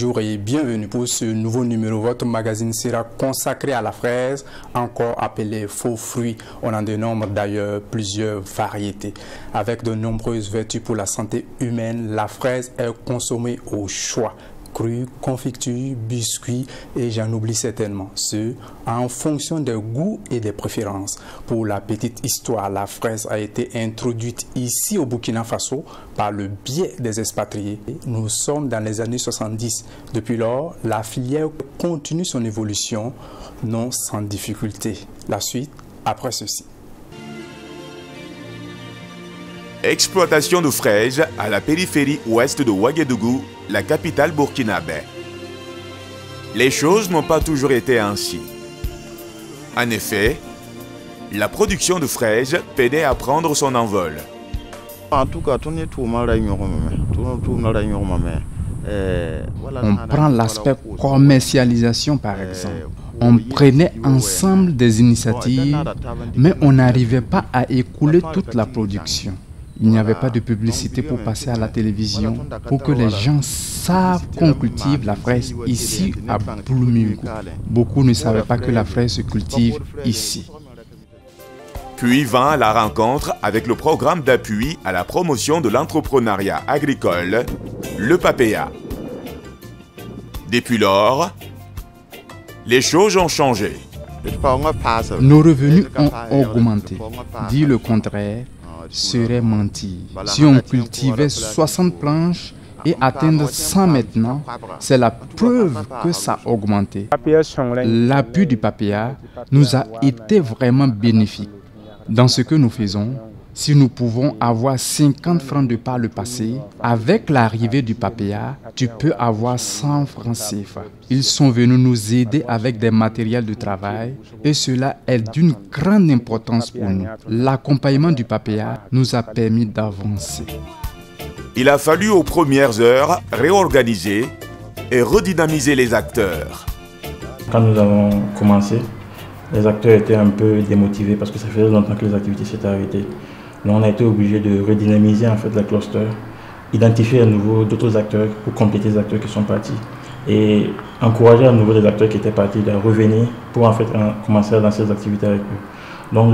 Bonjour et bienvenue pour ce nouveau numéro. Votre magazine sera consacré à la fraise, encore appelée faux fruit. On en dénombre d'ailleurs plusieurs variétés. Avec de nombreuses vertus pour la santé humaine, la fraise est consommée au choix cru, confiture, biscuits et j'en oublie certainement. Ce, en fonction des goûts et des préférences. Pour la petite histoire, la fraise a été introduite ici au Burkina Faso par le biais des expatriés. Nous sommes dans les années 70. Depuis lors, la filière continue son évolution, non sans difficulté. La suite après ceci. Exploitation de fraises à la périphérie ouest de Ouagadougou, la capitale burkinabé. Les choses n'ont pas toujours été ainsi. En effet, la production de fraises peinait à prendre son envol. On prend l'aspect commercialisation par exemple. On prenait ensemble des initiatives, mais on n'arrivait pas à écouler toute la production. Il n'y avait pas de publicité pour passer à la télévision, pour que les gens savent qu'on cultive la fraise ici à Blumingo. Beaucoup ne savaient pas que la fraise se cultive ici. Puis vint la rencontre avec le programme d'appui à la promotion de l'entrepreneuriat agricole, le PAPEA. Depuis lors, les choses ont changé. Nos revenus ont augmenté. Dit le contraire, serait mentir. Si on cultivait 60 planches et atteindre 100 maintenant, c'est la preuve que ça a augmenté. L'appui du PAPIA nous a été vraiment bénéfique. Dans ce que nous faisons, si nous pouvons avoir 50 francs de par le passé, avec l'arrivée du PAPEA, tu peux avoir 100 francs CFA. Ils sont venus nous aider avec des matériels de travail et cela est d'une grande importance pour nous. L'accompagnement du PAPEA nous a permis d'avancer. Il a fallu aux premières heures réorganiser et redynamiser les acteurs. Quand nous avons commencé, les acteurs étaient un peu démotivés parce que ça faisait longtemps que les activités s'étaient arrêtées on a été obligé de redynamiser en fait la cluster, identifier à nouveau d'autres acteurs pour compléter les acteurs qui sont partis et encourager à nouveau les acteurs qui étaient partis à revenir pour en fait commencer à lancer des activités avec eux. Donc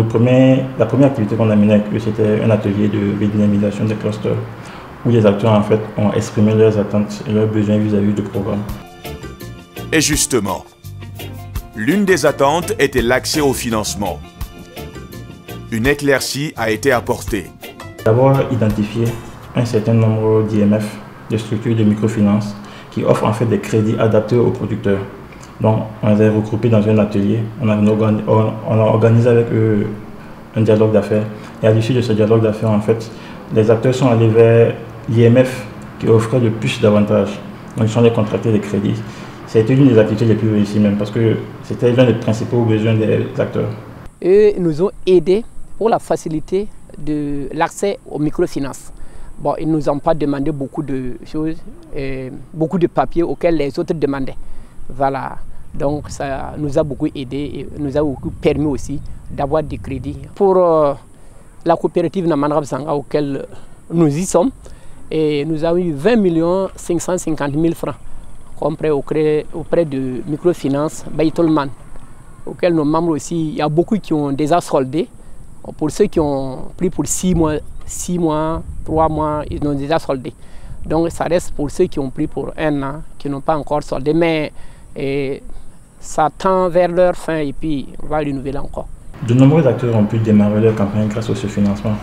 la première activité qu'on a menée avec eux, c'était un atelier de redynamisation des clusters où les acteurs en fait ont exprimé leurs attentes et leurs besoins vis-à-vis du programme. Et justement, l'une des attentes était l'accès au financement une éclaircie a été apportée. D'abord, identifier un certain nombre d'IMF, de structures de microfinance, qui offrent en fait des crédits adaptés aux producteurs. Donc, on les a regroupés dans un atelier, on a, on a organisé avec eux un dialogue d'affaires. Et à l'issue de ce dialogue d'affaires, en fait, les acteurs sont allés vers l'IMF qui offrait le plus d'avantages. Donc, ils sont allés contracter des crédits. C'était une des activités les plus réussies même, parce que c'était l'un des principaux besoins des acteurs. Eux nous ont aidés pour la facilité de l'accès aux microfinances. Bon, ils ne nous ont pas demandé beaucoup de choses, et beaucoup de papiers auxquels les autres demandaient. Voilà. Donc ça nous a beaucoup aidé et nous a beaucoup permis aussi d'avoir des crédits. Pour euh, la coopérative Namanrab Zanga auquel nous y sommes, nous avons eu 20 550 000 francs auprès, auprès de microfinance Baitolman, auquel nos membres aussi, il y a beaucoup qui ont déjà soldé. Pour ceux qui ont pris pour 6 mois, 6 mois, 3 mois, ils ont déjà soldé. Donc ça reste pour ceux qui ont pris pour un an, qui n'ont pas encore soldé. Mais ça tend vers leur fin et puis on va renouveler encore. De nombreux acteurs ont pu démarrer leur campagne grâce au financement.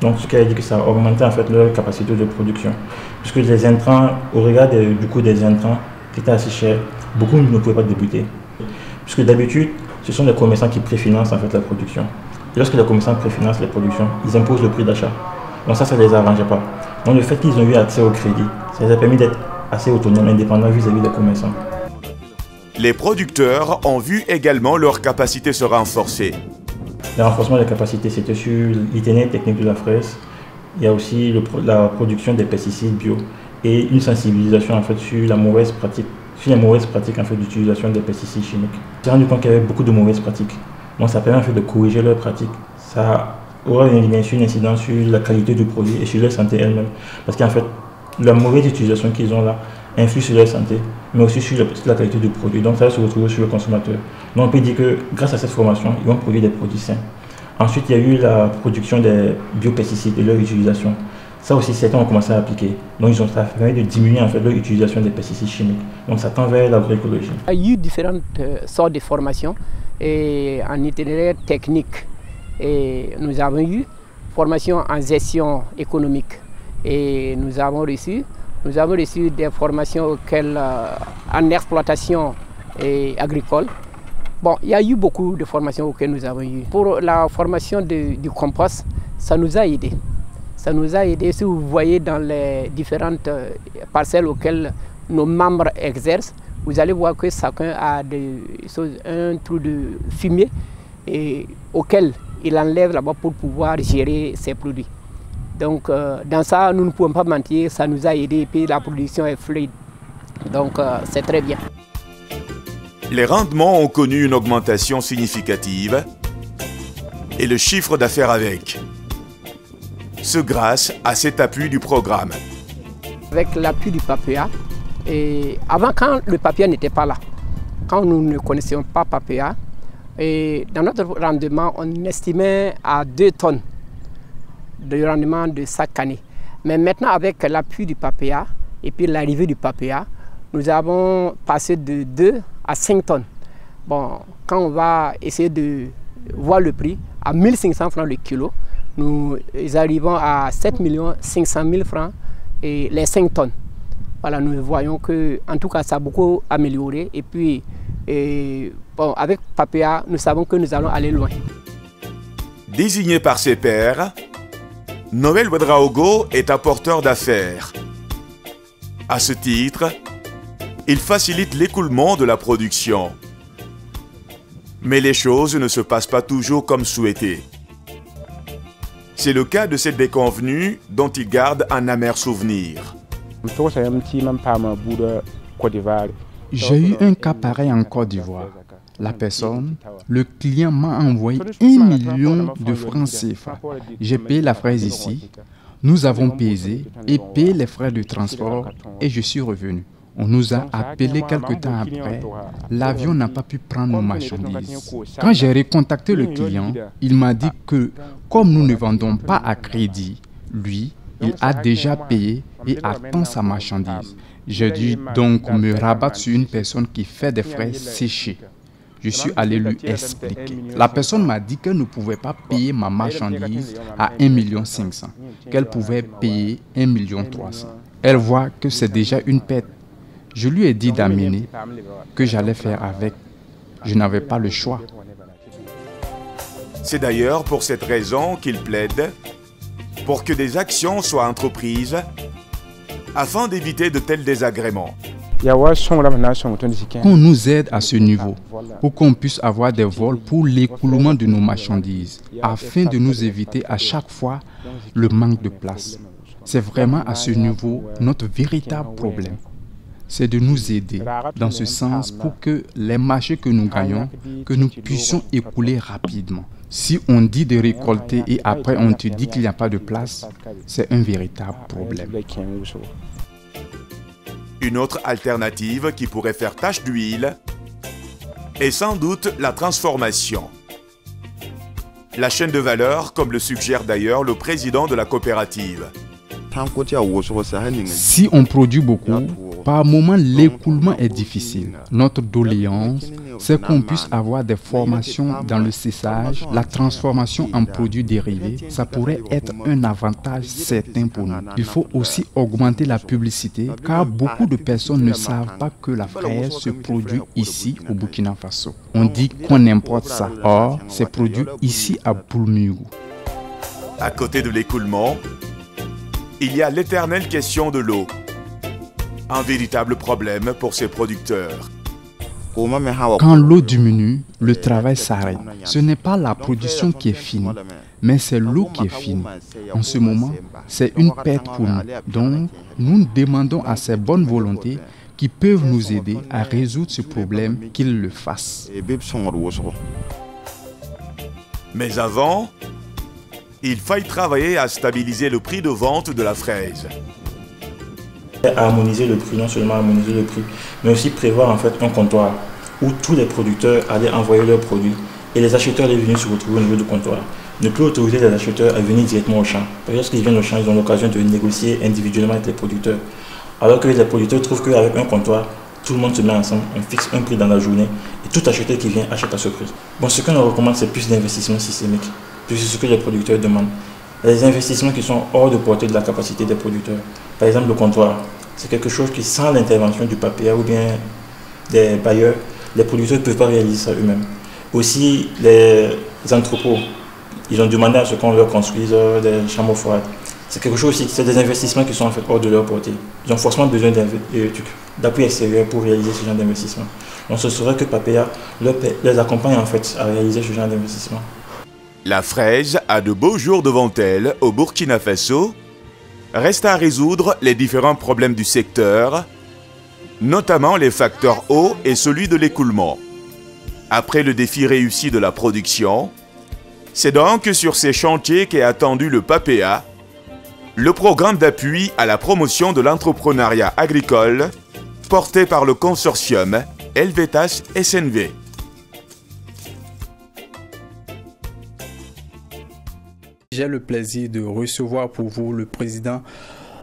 Donc, ce qui a dit que ça a augmenté en fait leur capacité de production. Puisque les intrants, au regard du coût des intrants, qui étaient assez chers, beaucoup ne pouvaient pas débuter. Puisque d'habitude, ce sont les commerçants qui préfinancent en fait la production lorsque les commerçants préfinancent les productions, ils imposent le prix d'achat. Donc ça, ça ne les arrangeait pas. Donc le fait qu'ils ont eu accès au crédit, ça les a permis d'être assez autonomes, indépendants vis-à-vis des commerçants. Les producteurs ont vu également leur capacité se renforcer. Le renforcement des capacités, c'était sur l'itinéraire technique de la fraise. Il y a aussi la production des pesticides bio et une sensibilisation en fait sur la mauvaise pratique, sur les mauvaises pratiques en fait d'utilisation des pesticides chimiques. J'ai rendu compte qu'il y avait beaucoup de mauvaises pratiques. Ça permet en fait de corriger leurs pratiques. Ça aura bien sûr une incidence sur la qualité du produit et sur leur santé elle-même. Parce qu'en fait, la mauvaise utilisation qu'ils ont là influe sur leur santé, mais aussi sur la, qualité du produit. Donc ça va se retrouver sur le consommateur. Donc on peut dire que grâce à cette formation, ils vont produire des produits sains. Ensuite, il y a eu la production des biopesticides et leur utilisation. Ça aussi, certains ont commencé à appliquer. Donc, ils ont permis de diminuer en fait des pesticides chimiques. Donc, ça tend vers l'agroécologie. Il y a eu différentes euh, sortes de formations et en itinéraire technique. Et nous avons eu formation en gestion économique. Et nous avons reçu, nous avons reçu des formations euh, en exploitation et agricole. Bon, il y a eu beaucoup de formations auxquelles nous avons eu. Pour la formation du compost, ça nous a aidé ça nous a aidé. Si vous voyez dans les différentes euh, parcelles auxquelles nos membres exercent, vous allez voir que chacun a un trou de fumier et auquel il enlève là-bas pour pouvoir gérer ses produits. Donc euh, dans ça, nous ne pouvons pas mentir, ça nous a aidé et puis la production est fluide. Donc euh, c'est très bien. Les rendements ont connu une augmentation significative et le chiffre d'affaires avec ce grâce à cet appui du programme. Avec l'appui du PAPEA, et avant quand le papier n'était pas là, quand nous ne connaissions pas PAPEA, et dans notre rendement, on estimait à 2 tonnes de rendement de chaque année. Mais maintenant, avec l'appui du PAPEA et puis l'arrivée du PAPEA, nous avons passé de 2 à 5 tonnes. Bon, quand on va essayer de voir le prix, à 1500 francs le kilo, nous arrivons à 7 500 000 francs et les 5 tonnes. Voilà, nous voyons que, en tout cas, ça a beaucoup amélioré. Et puis, bon, avec Papéa, nous savons que nous allons aller loin. Désigné par ses pairs, Noël Ouedraogo est un porteur d'affaires. À ce titre, il facilite l'écoulement de la production. Mais les choses ne se passent pas toujours comme souhaité. C'est le cas de cette déconvenue dont il garde un amer souvenir. J'ai eu un cas pareil en Côte d'Ivoire. La personne, le client m'a envoyé un million de francs CFA. J'ai payé la fraise ici. Nous avons pesé et payé les frais de transport et je suis revenu. On nous a appelé quelque temps après. L'avion n'a pas pu prendre nos marchandises. Quand j'ai recontacté le client, il m'a dit que comme nous ne vendons pas à crédit, lui, il a déjà payé et attend sa marchandise. J'ai dû donc me rabattre sur une personne qui fait des frais séchés. Je suis allé lui expliquer. La personne m'a dit qu'elle ne pouvait pas payer ma marchandise à 1,5 million, qu'elle pouvait payer 1,3 million. Elle voit que c'est déjà une perte je lui ai dit d'amener que j'allais faire avec. Je n'avais pas le choix. C'est d'ailleurs pour cette raison qu'il plaide pour que des actions soient entreprises afin d'éviter de tels désagréments. Qu'on nous aide à ce niveau pour qu'on puisse avoir des vols pour l'écoulement de nos marchandises afin de nous éviter à chaque fois le manque de place. C'est vraiment à ce niveau notre véritable problème c'est de nous aider dans ce sens pour que les marchés que nous gagnons, que nous puissions écouler rapidement. Si on dit de récolter et après on te dit qu'il n'y a pas de place, c'est un véritable problème. Une autre alternative qui pourrait faire tache d'huile est sans doute la transformation. La chaîne de valeur, comme le suggère d'ailleurs le président de la coopérative. Si on produit beaucoup, par moment, l'écoulement est difficile. Notre doléance, c'est qu'on puisse avoir des formations dans le cessage, la transformation en produits dérivés. Ça pourrait être un avantage certain pour nous. Il faut aussi augmenter la publicité, car beaucoup de personnes ne savent pas que la fraise se produit ici au Burkina Faso. On dit qu'on importe ça. Or, c'est produit ici à Boulmougou. À côté de l'écoulement, il y a l'éternelle question de l'eau un véritable problème pour ces producteurs. Quand l'eau diminue, le travail s'arrête. Ce n'est pas la production qui est finie, mais c'est l'eau qui est finie. En ce moment, c'est une perte pour nous. Donc, nous demandons à ces bonnes volontés qui peuvent nous aider à résoudre ce problème qu'ils le fassent. Mais avant, il faille travailler à stabiliser le prix de vente de la fraise. Harmoniser le prix, non seulement harmoniser le prix, mais aussi prévoir en fait un comptoir où tous les producteurs allaient envoyer leurs produits et les acheteurs allaient venir se retrouver au niveau du comptoir. Ne plus autoriser les acheteurs à venir directement au champ. Parce que lorsqu'ils viennent au champ, ils ont l'occasion de négocier individuellement avec les producteurs. Alors que les producteurs trouvent qu'avec un comptoir, tout le monde se met ensemble, on fixe un prix dans la journée et tout acheteur qui vient achète à ce prix. Bon, ce qu'on recommande, c'est plus d'investissement systémique, plus ce que les producteurs demandent. Les investissements qui sont hors de portée de la capacité des producteurs. Par exemple, le comptoir, c'est quelque chose qui, sans l'intervention du papier ou bien des bailleurs, les producteurs ne peuvent pas réaliser ça eux-mêmes. Aussi, les entrepôts, ils ont demandé à ce qu'on leur construise euh, des chambres froides. C'est quelque chose aussi, c'est des investissements qui sont en fait hors de leur portée. Ils ont forcément besoin euh, d'appui extérieur pour réaliser ce genre d'investissement. Donc ce serait que Papea les accompagne en fait à réaliser ce genre d'investissement. La fraise a de beaux jours devant elle au Burkina Faso. Reste à résoudre les différents problèmes du secteur, notamment les facteurs eau et celui de l'écoulement. Après le défi réussi de la production, c'est donc sur ces chantiers qu'est attendu le PAPEA, le programme d'appui à la promotion de l'entrepreneuriat agricole porté par le consortium Helvetas SNV. J'ai le plaisir de recevoir pour vous le président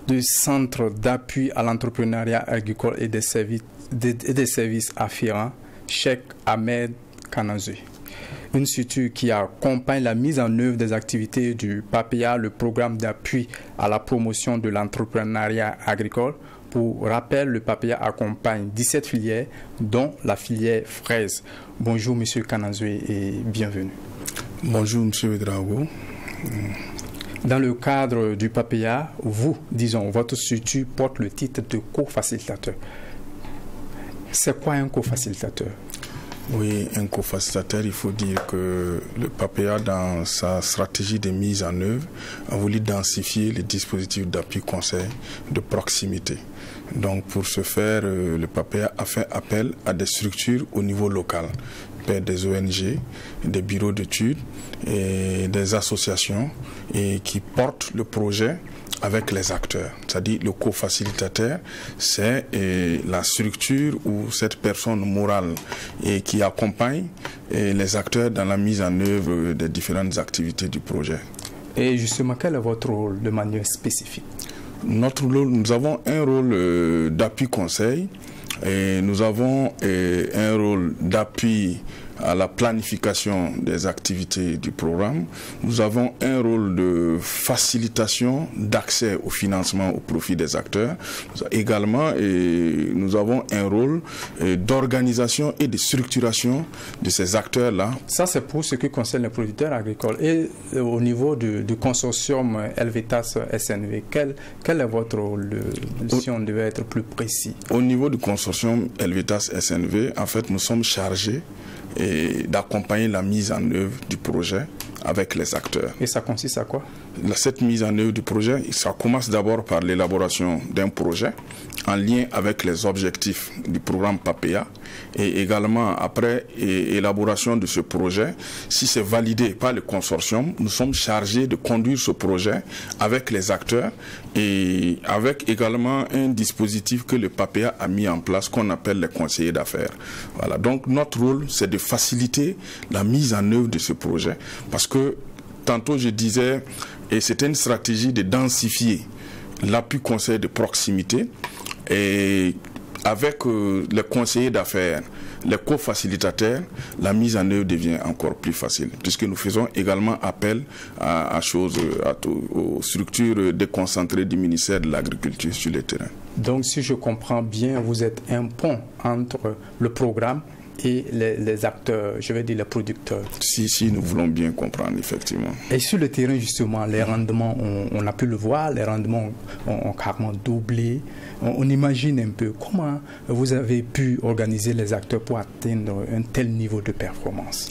du Centre d'appui à l'entrepreneuriat agricole et des services, afférents, Cheikh Ahmed Kanazui une structure qui accompagne la mise en œuvre des activités du PAPIA, le programme d'appui à la promotion de l'entrepreneuriat agricole. Pour rappel, le PAPIA accompagne 17 filières, dont la filière fraise. Bonjour, Monsieur Kanazoué, et bienvenue. Bonjour, Monsieur Drago. Dans le cadre du PAPIA, vous, disons, votre structure porte le titre de co-facilitateur. C'est quoi un co-facilitateur? Oui, un co-facilitateur, il faut dire que le PAPEA, dans sa stratégie de mise en œuvre, a voulu densifier les dispositifs d'appui conseil de proximité. Donc, pour ce faire, euh, le PAPEA a fait appel à des structures au niveau local, des ONG, des bureaux d'études et des associations et qui portent le projet avec les acteurs. C'est-à-dire le co-facilitateur, c'est la structure ou cette personne morale et qui accompagne les acteurs dans la mise en œuvre des différentes activités du projet. Et justement, quel est votre rôle de manière spécifique? Notre rôle, nous avons un rôle euh, d'appui conseil et nous avons un rôle d'appui à la planification des activités du programme. Nous avons un rôle de facilitation d'accès au financement au profit des acteurs. Également, et nous avons un rôle d'organisation et de structuration de ces acteurs-là. Ça, c'est pour ce qui concerne les producteurs agricoles. Et euh, au niveau du, consortium Helvetas SNV, quel, quel est votre rôle si on devait être plus précis? Au niveau du consortium Helvetas SNV, en fait, nous sommes chargés et d'accompagner la mise en œuvre du projet avec les acteurs. Et ça consiste à quoi? Cette mise en œuvre du projet, ça commence d'abord par l'élaboration d'un projet en lien avec les objectifs du programme PAPEA et également après élaboration de ce projet, si c'est validé par le consortium, nous sommes chargés de conduire ce projet avec les acteurs et avec également un dispositif que le PAPEA a mis en place qu'on appelle les conseillers d'affaires. Voilà, donc notre rôle c'est de faciliter la mise en œuvre de ce projet parce que tantôt je disais et c'était une stratégie de densifier l'appui conseil de proximité et avec euh, les conseillers d'affaires, les co-facilitateurs, la mise en œuvre devient encore plus facile, puisque nous faisons également appel à, choses, aux structures déconcentrées du ministère de l'Agriculture sur le terrain. Donc, si je comprends bien, vous êtes un pont entre le programme et les, acteurs, je vais dire les producteurs. Si, si, nous voulons bien comprendre, effectivement. Et sur le terrain, justement, les rendements, on, a pu le voir, les rendements ont, carrément doublé. On, imagine un peu comment vous avez pu organiser les acteurs pour atteindre un tel niveau de performance.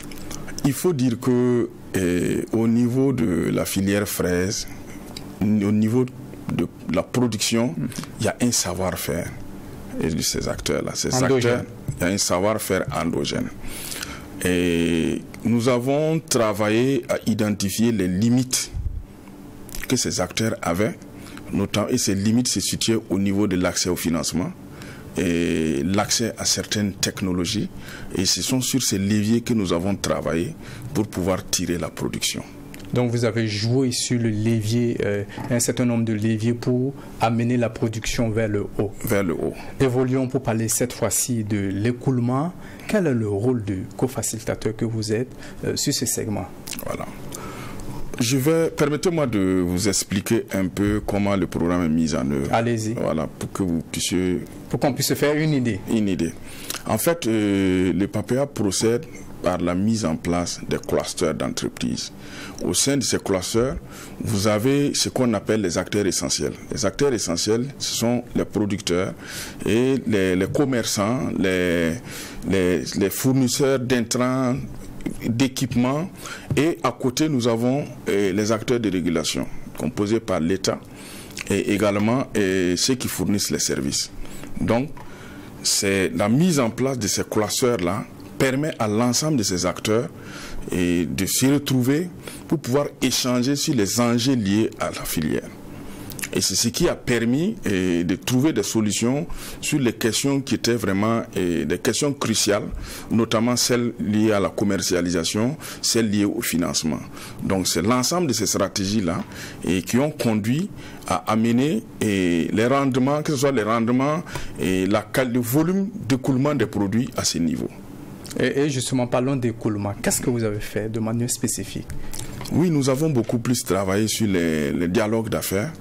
Il faut dire que eh, au niveau de la filière fraise, au niveau de la production, mm-hmm. il y a un savoir-faire de ces acteurs-là. Ces acteurs, un savoir-faire endogène. Et nous avons travaillé à identifier les limites que ces acteurs avaient notamment, et ces limites se situaient au niveau de l'accès au financement et l'accès à certaines technologies. Et ce sont sur ces leviers que nous avons travaillé pour pouvoir tirer la production. Donc vous avez joué sur le levier, euh, un certain nombre de leviers pour amener la production vers le haut. Vers le haut. Évoluons pour parler cette fois-ci de l'écoulement. Quel est le rôle du co-facilitateur que vous êtes euh, sur ce segment? Voilà. Je vais, permettez-moi de vous expliquer un peu comment le programme est mis en œuvre. Allez-y. Voilà, pour que vous puissiez. Pour qu'on puisse faire une idée. Une idée. En fait, euh, le PAPEA procède par la mise en place des clusters d'entreprises. Au sein de ces clusters, vous avez ce qu'on appelle les acteurs essentiels. Les acteurs essentiels, ce sont les producteurs et les, commerçants, les, fournisseurs d'intrants, d'équipements. Et à côté, nous avons eh, les acteurs de régulation, composés par l'État et également eh, ceux qui fournissent les services. Donc, c'est la mise en place de ces clusters-là permet à l'ensemble de ces acteurs de se retrouver pour pouvoir échanger sur les enjeux liés à la filière. Et c'est ce qui a permis de trouver des solutions sur les questions qui étaient vraiment des questions cruciales, notamment celles liées à la commercialisation, celles liées au financement. Donc c'est l'ensemble de ces stratégies-là qui ont conduit à amener les rendements, que ce soit les rendements et le volume d'écoulement des produits à ce niveau. Et, justement, parlons d'écoulement. Qu'est-ce que vous avez fait de manière spécifique? Oui, nous avons beaucoup plus travaillé sur les, les dialogues d'affaires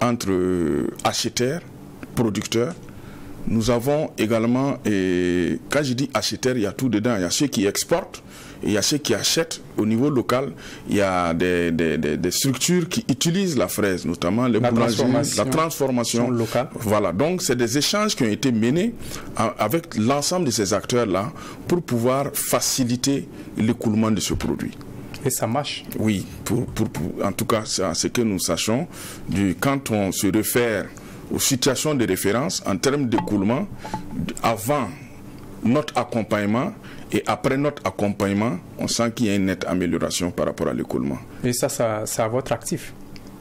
entre acheteurs, producteurs. Nous avons également, et quand je dis acheteurs, il y a tout dedans. Il y a ceux qui exportent il y a ceux qui achètent au niveau local. Il y a des, des, des, structures qui utilisent la fraise, notamment les la transformation, la transformation locale. Voilà, donc c'est des échanges qui ont été menés avec l'ensemble de ces acteurs-là pour pouvoir faciliter l'écoulement de ce produit. Et ça marche Oui, pour, pour, en tout cas, c'est ce que nous sachons. Du, quand on se réfère aux situations de référence en termes d'écoulement, avant notre accompagnement et après notre accompagnement, on sent qu'il y a une nette amélioration par rapport à l'écoulement. Et ça, ça c'est à votre actif?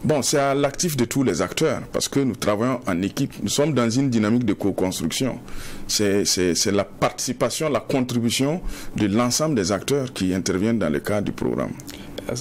Bon, c'est à l'actif de tous les acteurs parce que nous travaillons en équipe. Nous sommes dans une dynamique de co-construction. C'est la participation, la contribution de l'ensemble des acteurs qui interviennent dans le cadre du programme.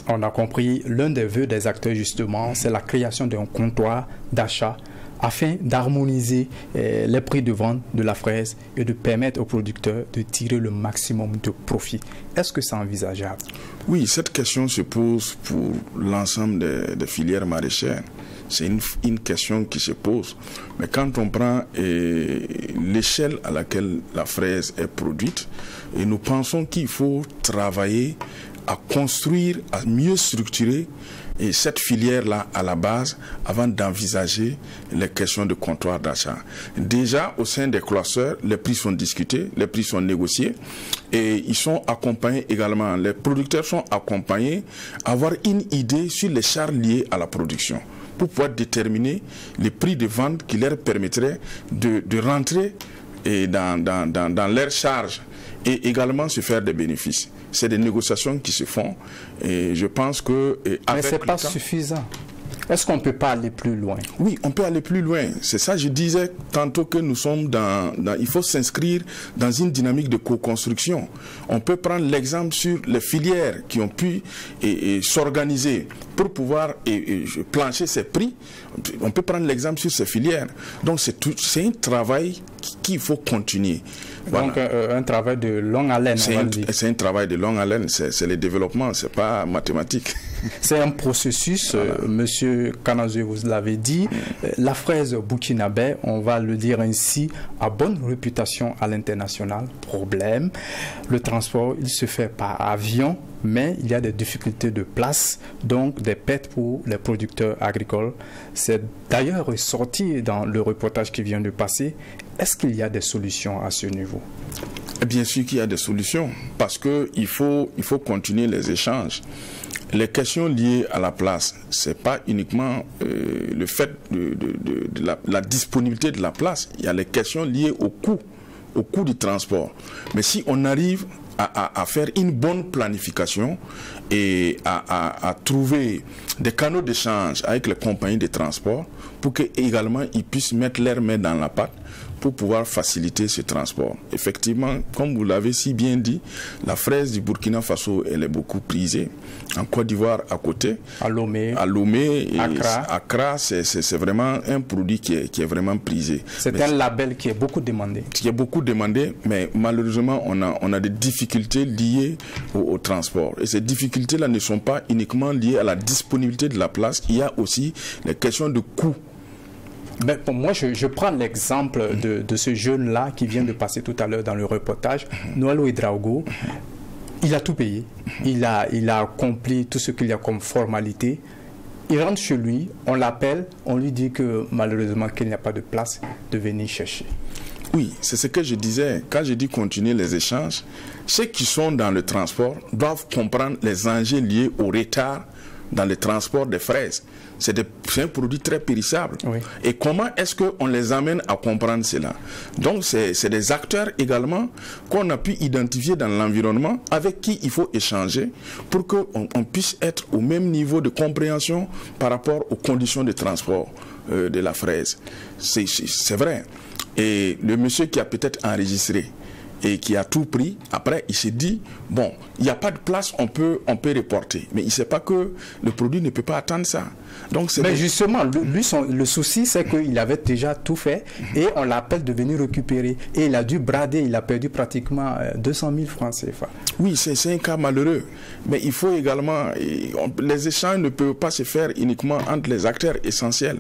On a compris, l'un des vœux des acteurs justement, c'est la création d'un comptoir d'achat afin d'harmoniser eh, les prix de vente de la fraise et de permettre aux producteurs de tirer le maximum de profit. Est-ce que c'est envisageable? Oui, cette question se pose pour l'ensemble des, filières maraîchères. C'est une, question qui se pose. Mais quand on prend eh, l'échelle à laquelle la fraise est produite, et nous pensons qu'il faut travailler à construire, à mieux structurer et cette filière-là à la base avant d'envisager les questions de comptoir d'achat. Déjà, au sein des clusters, les prix sont discutés, les prix sont négociés et ils sont accompagnés également, les producteurs sont accompagnés à avoir une idée sur les charges liées à la production pour pouvoir déterminer les prix de vente qui leur permettraient de, de rentrer et dans, dans, dans, dans leurs charges et également se faire des bénéfices c'est des négociations qui se font. Et je pense que. Mais ce n'est pas suffisant. Est-ce qu'on ne peut pas aller plus loin? Oui, on peut aller plus loin. C'est ça, je disais tantôt que nous sommes dans. il faut s'inscrire dans une dynamique de co-construction. On peut prendre l'exemple sur les filières qui ont pu s'organiser pour pouvoir et, plancher ces prix. On peut prendre l'exemple sur ces filières. Donc, c'est un travail qu'il faut continuer. Donc euh, un travail de longue haleine. C'est un, travail de longue haleine, c'est le développement, c'est pas mathématique. C'est un processus, euh, Monsieur Kanazue, vous l'avez dit. Euh, la fraise burkinabé, on va le dire ainsi, a bonne réputation à l'international. Problème, le transport, il se fait par avion, mais il y a des difficultés de place, donc des pertes pour les producteurs agricoles. C'est d'ailleurs sorti dans le reportage qui vient de passer. Est-ce qu'il y a des solutions à ce niveau? Bien sûr qu'il y a des solutions, parce qu'il faut, il faut continuer les échanges. Les questions liées à la place, ce n'est pas uniquement euh, le fait de, la, disponibilité de la place, il y a les questions liées au coût, au coût du transport. Mais si on arrive à, faire une bonne planification et à, trouver des canaux d'échange avec les compagnies de transport pour que également ils puissent mettre leur main dans la pâte pour pouvoir faciliter ce transport. Effectivement, comme vous l'avez si bien dit, la fraise du Burkina Faso, elle est beaucoup prisée. En Côte d'Ivoire, à côté, à Lomé, à Lomé et Accra, c'est vraiment un produit qui est, qui est vraiment prisé. C'est un label qui est beaucoup demandé. Qui est beaucoup demandé, mais malheureusement, on a, on a des difficultés liées au, au transport. Et ces difficultés-là ne sont pas uniquement liées à la disponibilité de la place, il y a aussi les questions de coût pour moi, je, je prends l'exemple de, de, ce jeune-là qui vient de passer tout à l'heure dans le reportage, Noël Ouedraogo. Il a tout payé. Il a, il a accompli tout ce qu'il y a comme formalité. Il rentre chez lui, on l'appelle, on lui dit que malheureusement qu'il n'y a pas de place de venir chercher. Oui, c'est ce que je disais. Quand je dis continuer les échanges, ceux qui sont dans le transport doivent comprendre les enjeux liés au retard dans le transport des fraises. C'est un produit très périssable. Et comment est-ce qu'on les amène à comprendre cela? Donc, c'est des acteurs également qu'on a pu identifier dans l'environnement avec qui il faut échanger pour qu'on on puisse être au même niveau de compréhension par rapport aux conditions de transport euh, de la fraise. C'est vrai. Et le monsieur qui a peut-être enregistré, et qui a tout pris, après il s'est dit, bon, il n'y a pas de place, on peut, on peut reporter. Mais il ne sait pas que le produit ne peut pas attendre ça. Donc Mais justement, lui, son, le souci, c'est qu'il avait déjà tout fait et on l'appelle de venir récupérer. Et il a dû brader, il a perdu pratiquement 200 euh, 000 francs CFA. Oui, c'est un cas malheureux. Mais il faut également, les échanges ne peuvent pas se faire uniquement entre les acteurs essentiels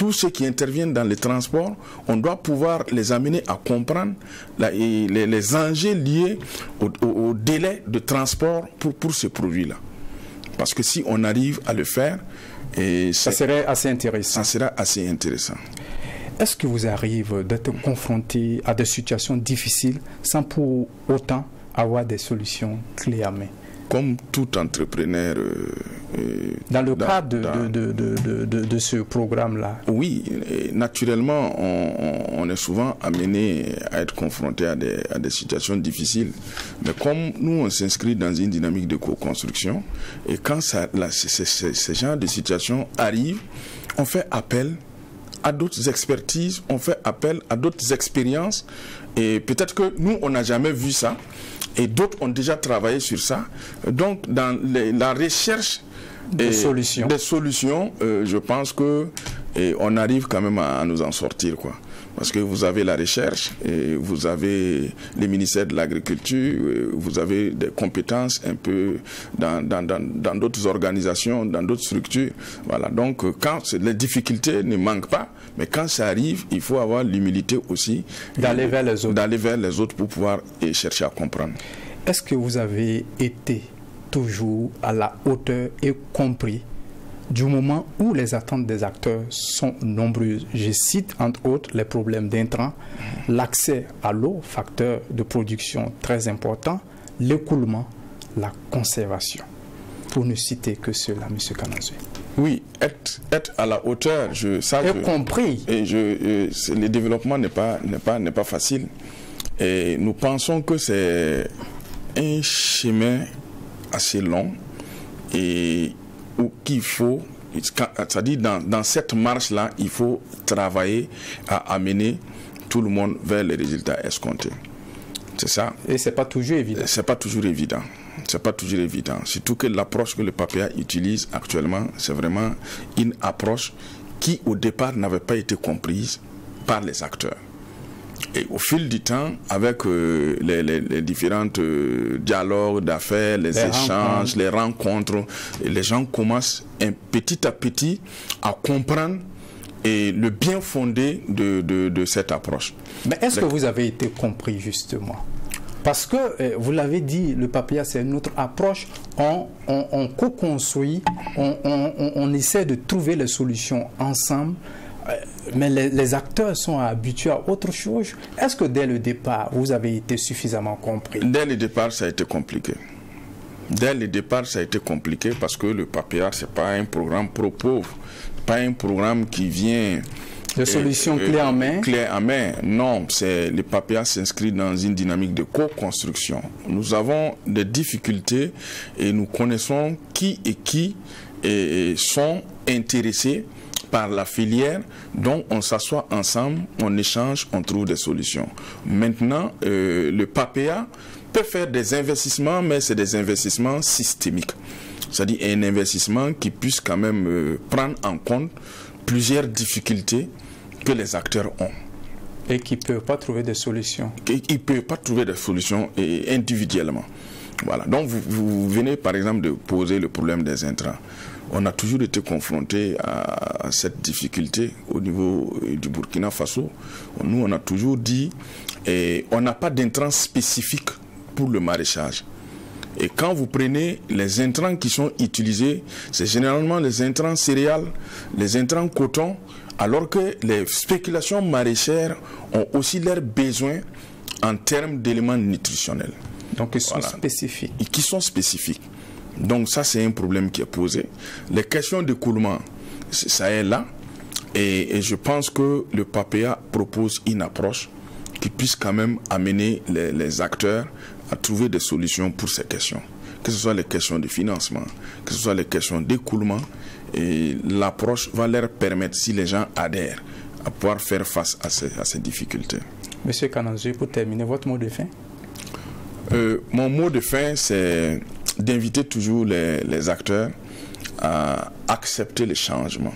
tous ceux qui interviennent dans les transports, on doit pouvoir les amener à comprendre les, les, enjeux liés au, délai de transport pour, pour ce produit-là. Parce que si on arrive à le faire, et ça serait assez intéressant. Ça sera assez intéressant. Est-ce que vous arrivez d'être confronté à des situations difficiles sans pour autant avoir des solutions clés à main? Comme tout entrepreneur. Euh, dans le cadre de, de, de, de, ce programme-là Oui, naturellement, on, on, est souvent amené à être confronté à des, à des situations difficiles. Mais comme nous, on s'inscrit dans une dynamique de co-construction, et quand ça, là, ces genres de situations arrivent, on fait appel à d'autres expertises, on fait appel à d'autres expériences. Et peut-être que nous, on n'a jamais vu ça et d'autres ont déjà travaillé sur ça. Donc, dans la recherche des solutions, des solutions euh, je pense que on arrive quand même à, nous en sortir, quoi. Parce que vous avez la recherche, et vous avez les ministères de l'Agriculture, euh, vous avez des compétences un peu dans d'autres dans, organisations, dans d'autres structures. Voilà. Donc, quand les difficultés ne manquent pas, mais quand ça arrive, il faut avoir l'humilité aussi d'aller vers les autres. D'aller vers les autres pour pouvoir chercher à comprendre. Est-ce que vous avez été toujours à la hauteur et compris du moment où les attentes des acteurs sont nombreuses. Je cite entre autres les problèmes d'intrants, l'accès à l'eau, facteur de production très important, l'écoulement, la conservation. Pour ne citer que cela, M. Kanazoué. Oui, être, être, à la hauteur, je ça je, compris. Et je, le développement n'est pas pas n'est pas facile. Et nous pensons que c'est un chemin assez long et qu'il faut, c'est-à-dire dans, dans cette marche-là, il faut travailler à amener tout le monde vers les résultats escomptés. C'est ça. Et c'est pas toujours évident. C'est pas toujours évident. C'est pas toujours évident. Surtout que l'approche que le PAPIA utilise actuellement, c'est vraiment une approche qui au départ n'avait pas été comprise par les acteurs. Et au fil du temps, avec euh, les, les, différents euh, dialogues d'affaires, les, échanges, les rencontres, les gens commencent un, petit à petit à comprendre et le bien fondé de, de, de cette approche. Mais est-ce que vous avez été compris justement? Parce que, euh, vous l'avez dit, le papier, c'est une autre approche. On, on, on co-construit, on, on, essaie de trouver les solutions ensemble mais les, acteurs sont habitués à autre chose. Est-ce que dès le départ, vous avez été suffisamment compris? Dès le départ, ça a été compliqué. Dès le départ, ça a été compliqué parce que le papier, ce n'est pas un programme pro-pauvre, pas un programme qui vient de solutions euh, clés en main? Clés en main, non. Le papier s'inscrit dans une dynamique de co-construction. Nous avons des difficultés et nous connaissons qui et qui sont intéressés par la filière, dont on s'assoit ensemble, on échange, on trouve des solutions. Maintenant, euh, le PAPEA peut faire des investissements, mais c'est des investissements systémiques. C'est-à-dire un investissement qui puisse quand même euh, prendre en compte plusieurs difficultés que les acteurs ont. Et qui ne peuvent pas trouver de solutions. Ils ne peuvent pas trouver de solutions individuellement. Voilà. Donc vous, vous, venez par exemple de poser le problème des intrants. On a toujours été confronté à cette difficulté au niveau du Burkina Faso. Nous, on a toujours dit, et on n'a pas d'intrants spécifiques pour le maraîchage. Et quand vous prenez les intrants qui sont utilisés, c'est généralement les intrants céréales, les intrants coton, alors que les spéculations maraîchères ont aussi leurs besoins en termes d'éléments nutritionnels. Donc ils sont spécifiques. Et qui sont spécifiques. Donc ça c'est un problème qui est posé. Les questions d'écoulement, ça est là. Et, je pense que le PAPEA propose une approche qui puisse quand même amener les acteurs à trouver des solutions pour ces questions. Que ce soit les questions de financement, que ce soit les questions d'écoulement, et l'approche va leur permettre, si les gens adhèrent, à pouvoir faire face à ces, à ces difficultés. Monsieur Kananzu, pour terminer, votre mot de fin? Euh, Mon mot de fin, c'est d'inviter toujours les, les, acteurs à accepter les changements.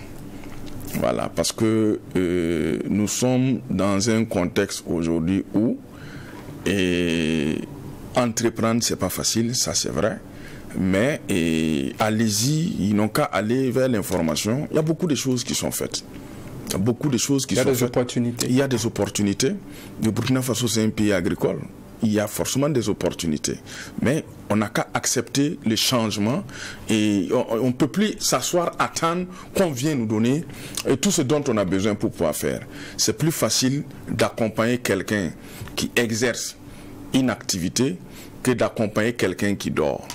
Voilà, parce que euh, nous sommes dans un contexte aujourd'hui où et Entreprendre, c'est pas facile, ça c'est vrai. Mais allez-y, ils n'ont qu'à aller vers l'information. Il y a beaucoup de choses qui sont faites. Il y a beaucoup de choses qui sont faites. Il y a des opportunités. Il y a des opportunités. Le Burkina Faso, c'est un pays agricole. Il y a forcément des opportunités. Mais on n'a qu'à accepter les changements et on ne peut plus s'asseoir, attendre qu'on vienne nous donner tout ce dont on a besoin pour pouvoir faire. C'est plus facile d'accompagner quelqu'un qui exerce une activité que d'accompagner quelqu'un qui dort.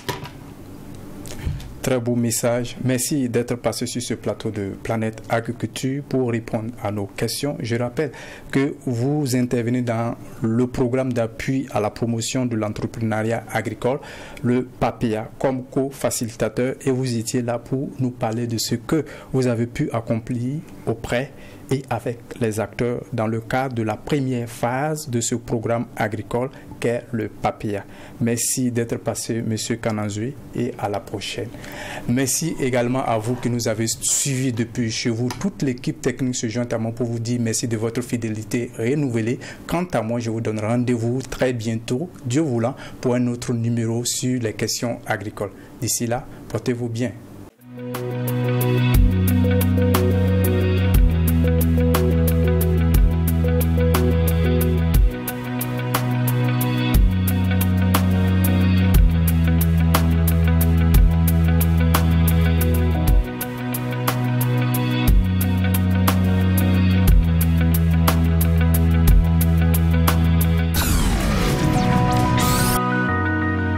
Très beau message. Merci d'être passé sur ce plateau de Planète Agriculture pour répondre à nos questions. Je rappelle que vous intervenez dans le programme d'appui à la promotion de l'entrepreneuriat agricole, le PAPIA, comme co-facilitateur et vous étiez là pour nous parler de ce que vous avez pu accomplir auprès et avec les acteurs dans le cadre de la première phase de ce programme agricole qu'est le PAPIA. Merci d'être passé, M. Kananzui, et à la prochaine. Merci également à vous qui nous avez suivis depuis chez vous. Toute l'équipe technique se joint à moi pour vous dire merci de votre fidélité renouvelée. Quant à moi, je vous donne rendez-vous très bientôt, Dieu voulant, pour un autre numéro sur les questions agricoles. D'ici là, portez-vous bien.